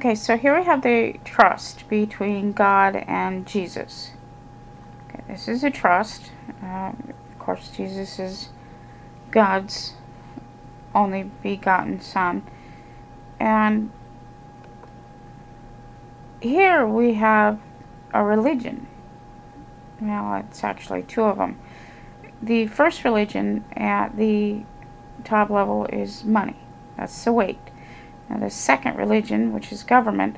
Okay, so here we have the trust between God and Jesus. Okay, this is a trust. Uh, of course, Jesus is God's only begotten Son. And here we have a religion. Well, it's actually two of them. The first religion at the top level is money. That's the weight. The second religion, which is government,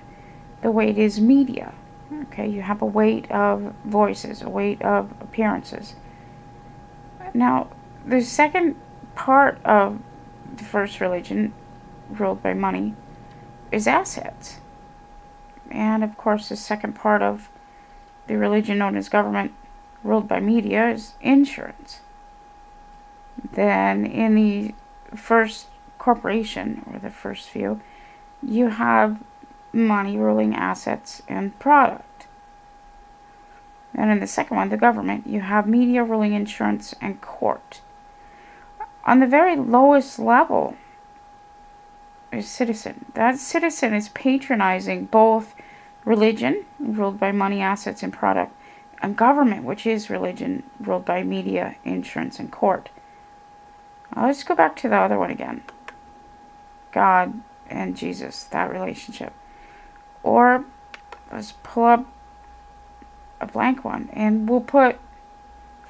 the weight is media. Okay, you have a weight of voices, a weight of appearances. Now, the second part of the first religion, ruled by money, is assets. And of course, the second part of the religion known as government, ruled by media, is insurance. Then, in the first corporation, or the first few, you have money ruling assets and product. And in the second one, the government, you have media ruling insurance and court. On the very lowest level is citizen. That citizen is patronizing both religion, ruled by money, assets, and product, and government, which is religion, ruled by media, insurance, and court. Now let's go back to the other one again. God and Jesus, that relationship. Or let's pull up a blank one and we'll put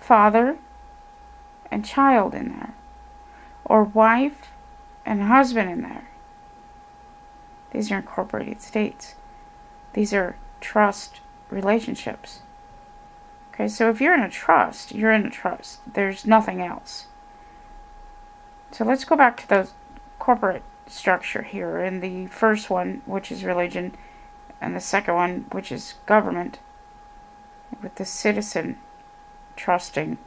father and child in there. Or wife and husband in there. These are incorporated states. These are trust relationships. Okay, so if you're in a trust, you're in a trust. There's nothing else. So let's go back to those corporate structure here. In the first one, which is religion, and the second one, which is government, with the citizen trusting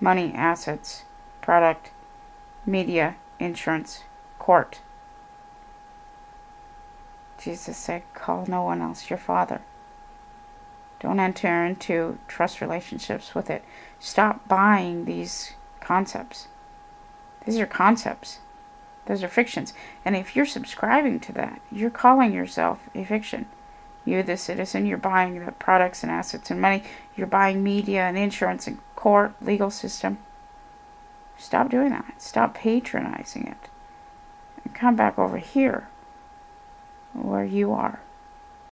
money, assets, product, media, insurance, court. Jesus said, Call no one else your father. Don't enter into trust relationships with it. Stop buying these concepts. These are concepts. Those are fictions. And if you're subscribing to that, you're calling yourself a fiction. You, the citizen, you're buying the products and assets and money. You're buying media and insurance and court, legal system. Stop doing that. Stop patronizing it. And come back over here where you are.